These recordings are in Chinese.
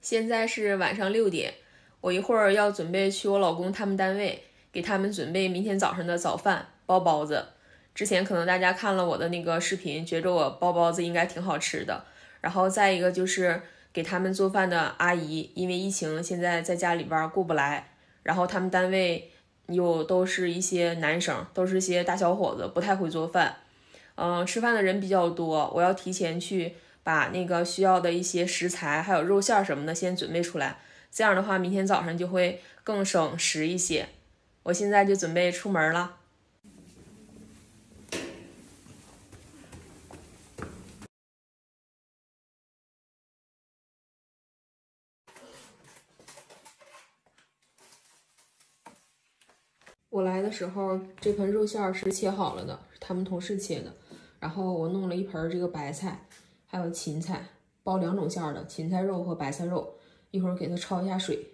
现在是晚上六点，我一会儿要准备去我老公他们单位，给他们准备明天早上的早饭，包包子。之前可能大家看了我的那个视频，觉着我包包子应该挺好吃的。然后再一个就是给他们做饭的阿姨，因为疫情现在在家里边过不来，然后他们单位有都是一些男生，都是一些大小伙子，不太会做饭。嗯，吃饭的人比较多，我要提前去。把那个需要的一些食材，还有肉馅什么的先准备出来，这样的话明天早上就会更省时一些。我现在就准备出门了。我来的时候，这盆肉馅是切好了的，他们同事切的。然后我弄了一盆这个白菜。还有芹菜，包两种馅儿的芹菜肉和白菜肉，一会儿给它焯一下水。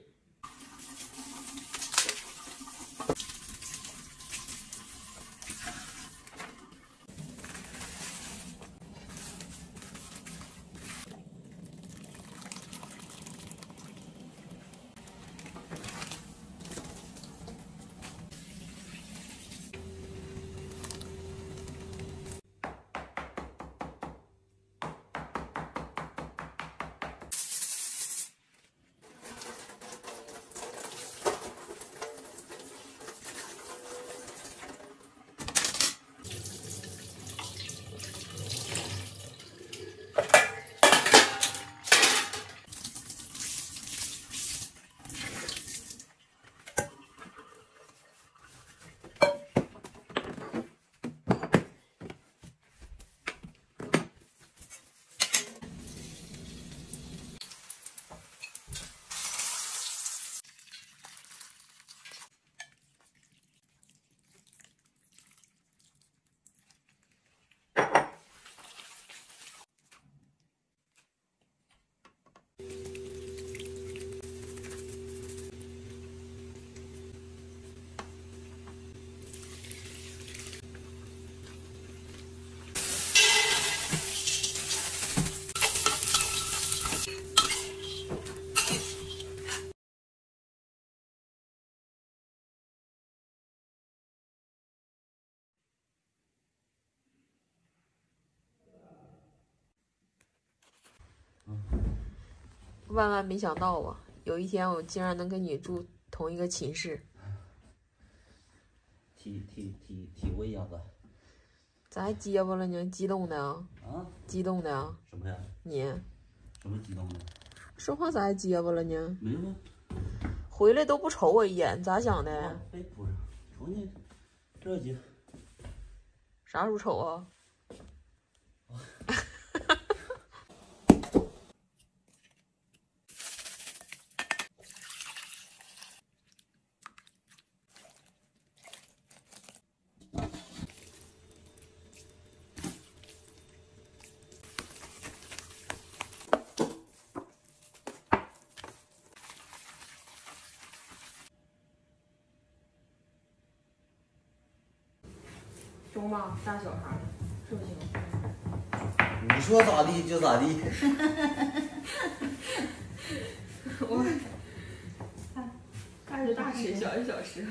万万没想到啊！有一天我竟然能跟你住同一个寝室，体体体体会一下子。咋还结巴了呢？激动的啊？激动的？什么呀？你？什么激动的？说话咋还结巴了呢？没有。回来都不瞅我一眼，咋想的？哎，不是，瞅你这急。啥时候瞅啊？中吗？大小孩是不行。你说咋地就咋地。我大大是大吃，小是小吃。